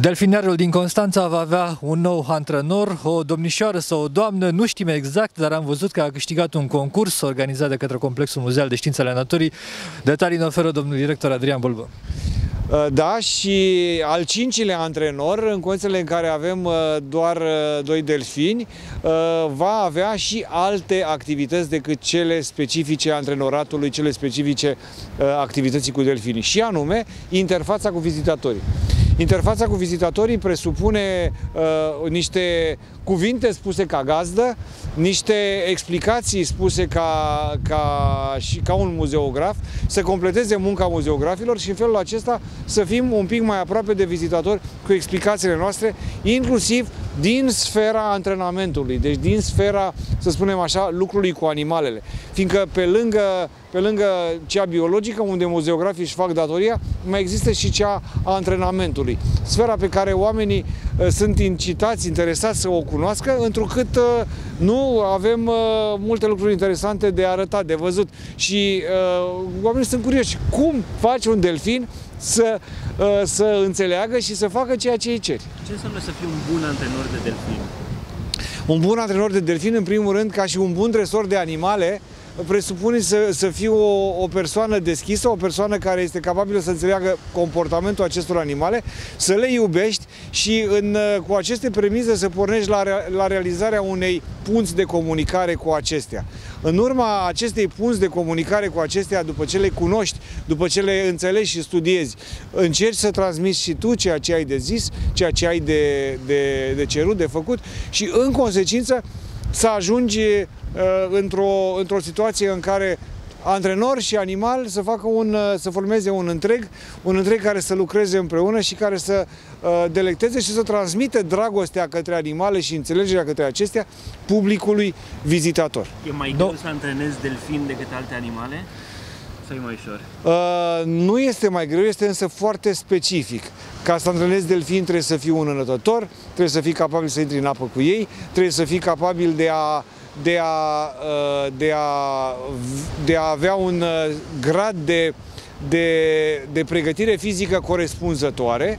Delfinarul din Constanța va avea un nou antrenor, o domnișoară sau o doamnă, nu știm exact, dar am văzut că a câștigat un concurs organizat de către Complexul Muzeal de Științe ale Naturii. Detalii ne oferă domnul director Adrian Bulbă. Uh, da, și al cincilea antrenor, în condițiile în care avem uh, doar uh, doi delfini, va avea și alte activități decât cele specifice antrenoratului, cele specifice activității cu delfinii, și anume interfața cu vizitatorii. Interfața cu vizitatorii presupune uh, niște cuvinte spuse ca gazdă, niște explicații spuse ca, ca, și ca un muzeograf, să completeze munca muzeografilor și în felul acesta să fim un pic mai aproape de vizitatori cu explicațiile noastre, inclusiv din sfera antrenamentului, deci din sfera, să spunem așa, lucrului cu animalele. Fiindcă pe lângă, pe lângă cea biologică, unde muzeografii își fac datoria, mai există și cea a antrenamentului. Sfera pe care oamenii uh, sunt incitați, interesați să o cunoască, întrucât uh, nu avem uh, multe lucruri interesante de arătat, de văzut. Și uh, oamenii sunt curioși. Cum faci un delfin să, uh, să înțeleagă și să facă ceea ce îi ceri? Ce înseamnă să fii un bun antrenor de delfin? Un bun antrenor de delfin, în primul rând, ca și un bun dresor de animale, presupune să, să fii o, o persoană deschisă, o persoană care este capabilă să înțeleagă comportamentul acestor animale, să le iubești și în, cu aceste premize să pornești la, la realizarea unei punți de comunicare cu acestea. În urma acestei punți de comunicare cu acestea, după ce le cunoști, după ce le înțelegi și studiezi, încerci să transmiți și tu ceea ce ai de zis, ceea ce ai de, de, de cerut, de făcut și în consecință să ajungi uh, într-o, într-o situație în care antrenor și animal să facă un, uh, să formeze un întreg, un întreg care să lucreze împreună și care să uh, delecteze și să transmite dragostea către animale și înțelegerea către acestea publicului vizitator. E mai greu să antrenezi delfin decât alte animale? Sau e mai ușor? Uh, nu este mai greu, este însă foarte specific. Ca să antrenezi delfin trebuie să fii un înătător, trebuie să fii capabil să intri în apă cu ei, trebuie să fii capabil de a de a, uh, de a, de a avea un uh, grad de, de, de pregătire fizică corespunzătoare,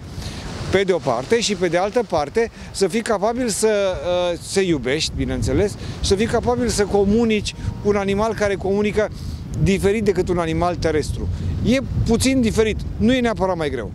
pe de o parte, și pe de altă parte să fii capabil să, uh, să iubești, bineînțeles, și să fii capabil să comunici cu un animal care comunică diferit decât un animal terestru. E puțin diferit, nu e neapărat mai greu.